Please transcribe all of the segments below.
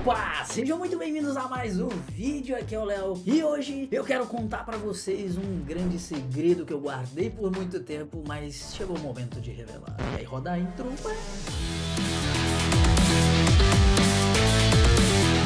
Opa! Sejam muito bem-vindos a mais um vídeo, aqui é o Léo E hoje eu quero contar pra vocês um grande segredo que eu guardei por muito tempo Mas chegou o momento de revelar E aí roda a intro, ué.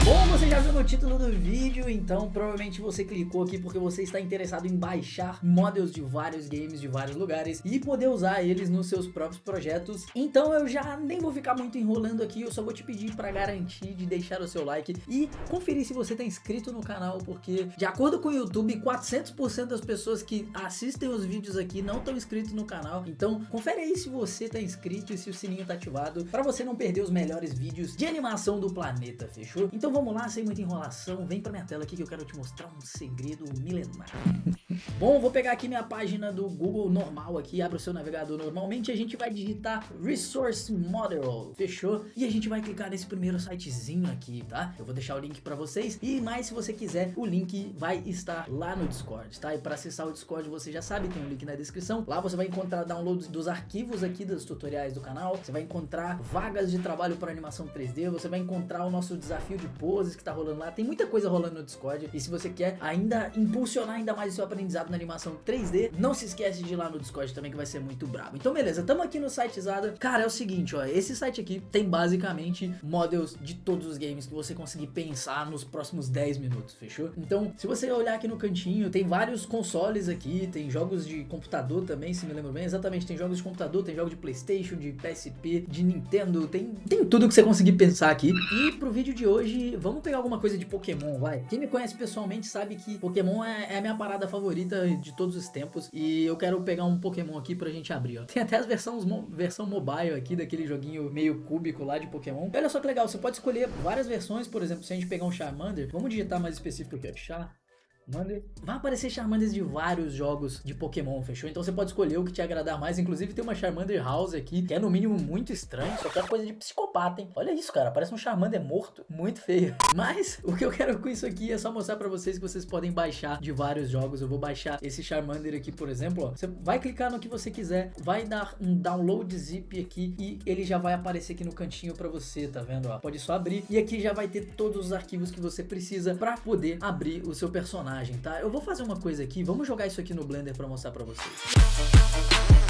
Bom, você já viu no título do vídeo, então provavelmente você clicou aqui porque você está interessado em baixar models de vários games de vários lugares e poder usar eles nos seus próprios projetos. Então eu já nem vou ficar muito enrolando aqui, eu só vou te pedir para garantir de deixar o seu like e conferir se você está inscrito no canal, porque de acordo com o YouTube, 400% das pessoas que assistem os vídeos aqui não estão inscritos no canal. Então confere aí se você está inscrito e se o sininho está ativado para você não perder os melhores vídeos de animação do planeta, fechou? Então vamos lá, sem muita enrolação, vem pra minha tela aqui que eu quero te mostrar um segredo milenar. Bom, vou pegar aqui minha página do Google normal aqui, abre o seu navegador normalmente, a gente vai digitar Resource Model, fechou? E a gente vai clicar nesse primeiro sitezinho aqui, tá? Eu vou deixar o link pra vocês e mais se você quiser, o link vai estar lá no Discord, tá? E pra acessar o Discord você já sabe, tem um link na descrição, lá você vai encontrar downloads dos arquivos aqui dos tutoriais do canal, você vai encontrar vagas de trabalho para animação 3D, você vai encontrar o nosso desafio de poses que tá rolando lá. Tem muita coisa rolando no Discord. E se você quer ainda impulsionar ainda mais o seu aprendizado na animação 3D, não se esquece de ir lá no Discord também que vai ser muito brabo. Então beleza, tamo aqui no site Zada. Cara, é o seguinte, ó, esse site aqui tem basicamente models de todos os games que você conseguir pensar nos próximos 10 minutos, fechou? Então, se você olhar aqui no cantinho, tem vários consoles aqui, tem jogos de computador também, se me lembro bem. Exatamente, tem jogos de computador, tem jogos de PlayStation, de PSP, de Nintendo, tem, tem tudo que você conseguir pensar aqui. E pro vídeo de hoje, vamos pegar alguma coisa de Pokémon, vai. Quem me conhece pessoalmente sabe que Pokémon é, é, a minha parada favorita de todos os tempos. E eu quero pegar um Pokémon aqui pra gente abrir, ó. Tem até as versões mo versão mobile aqui, daquele joguinho meio cúbico lá de Pokémon. Olha só que legal, você pode escolher várias versões, por exemplo, se a gente pegar um Charmander, vamos digitar mais específico aqui, ó, Char Vai aparecer Charmanders de vários jogos de Pokémon, fechou? Então você pode escolher o que te agradar mais. Inclusive tem uma Charmander House aqui, que é no mínimo muito estranho. Só que é coisa de psicopata, hein? Olha isso, cara. Parece um Charmander morto. Muito feio. Mas o que eu quero com isso aqui é só mostrar pra vocês que vocês podem baixar de vários jogos. Eu vou baixar esse Charmander aqui, por exemplo. Você vai clicar no que você quiser, vai dar um download zip aqui e ele já vai aparecer aqui no cantinho pra você, tá vendo? Ó? Pode só abrir e aqui já vai ter todos os arquivos que você precisa pra poder abrir o seu personagem tá? Eu vou fazer uma coisa aqui, vamos jogar isso aqui no Blender para mostrar para vocês.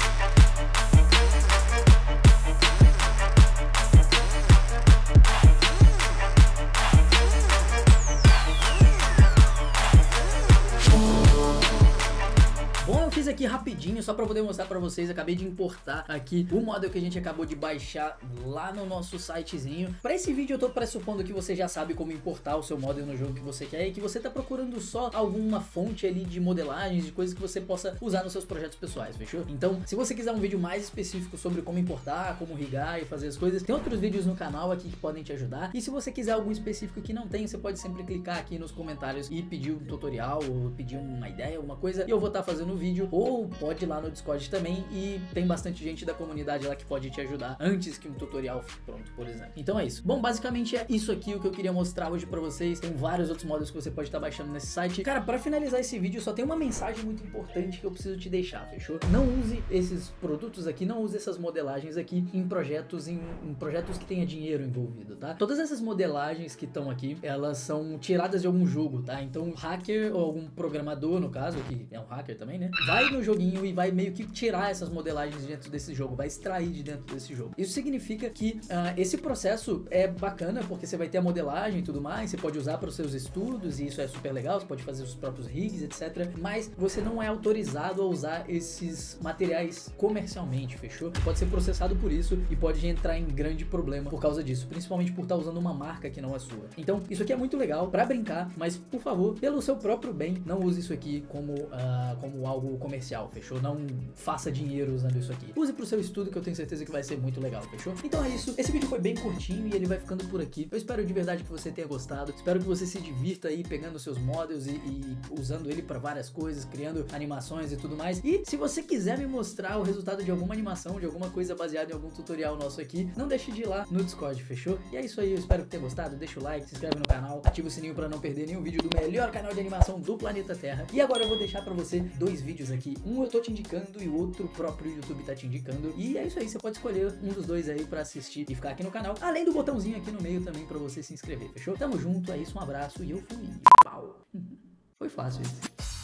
Rapidinho, só pra poder mostrar pra vocês, acabei de importar aqui o model que a gente acabou de baixar lá no nosso sitezinho. Pra esse vídeo eu tô pressupondo que você já sabe como importar o seu model no jogo que você quer e que você tá procurando só alguma fonte ali de modelagens, de coisas que você possa usar nos seus projetos pessoais, fechou? Então, se você quiser um vídeo mais específico sobre como importar, como rigar e fazer as coisas, tem outros vídeos no canal aqui que podem te ajudar. E se você quiser algum específico que não tem, você pode sempre clicar aqui nos comentários e pedir um tutorial ou pedir uma ideia, alguma coisa, e eu vou estar tá fazendo o vídeo vídeo, ou pode lá no Discord também e tem bastante gente da comunidade lá que pode te ajudar antes que um tutorial fique pronto, por exemplo. Então é isso. Bom, basicamente é isso aqui o que eu queria mostrar hoje pra vocês. Tem vários outros modos que você pode estar baixando nesse site. Cara, pra finalizar esse vídeo, só tem uma mensagem muito importante que eu preciso te deixar, fechou? Não use esses produtos aqui, não use essas modelagens aqui em projetos, em, em projetos que tenha dinheiro envolvido, tá? Todas essas modelagens que estão aqui, elas são tiradas de algum jogo, tá? Então, um hacker ou algum programador, no caso, que é um hacker também, né? Vai no joguinho e vai meio que tirar essas modelagens de dentro desse jogo, vai extrair de dentro desse jogo. Isso significa que uh, esse processo é bacana porque você vai ter a modelagem e tudo mais, você pode usar para os seus estudos e isso é super legal, você pode fazer os próprios rigs, etc. Mas você não é autorizado a usar esses materiais comercialmente, fechou? Pode ser processado por isso e pode entrar em grande problema por causa disso, principalmente por estar tá usando uma marca que não é sua. Então, isso aqui é muito legal para brincar, mas por favor, pelo seu próprio bem, não use isso aqui como, uh, como algo comercial, fechou? Não faça dinheiro usando isso aqui. Use pro seu estudo que eu tenho certeza que vai ser muito legal, fechou? Então é isso. Esse vídeo foi bem curtinho e ele vai ficando por aqui. Eu espero de verdade que você tenha gostado. Espero que você se divirta aí pegando seus models e, e usando ele para várias coisas, criando animações e tudo mais. E se você quiser me mostrar o resultado de alguma animação, de alguma coisa baseada em algum tutorial nosso aqui, não deixe de ir lá no Discord, fechou? E é isso aí, eu espero que tenha gostado. Deixa o like, se inscreve no canal, ativa o sininho para não perder nenhum vídeo do melhor canal de animação do planeta Terra. E agora eu vou deixar para você dois vídeos aqui, um eu tô te indicando e outro próprio YouTube tá te indicando. E é isso aí, você pode escolher um dos dois aí para assistir e ficar aqui no canal. Além do botãozinho aqui no meio também para você se inscrever, fechou? Tamo junto, é isso, um abraço e eu fui. Pau. Foi fácil isso.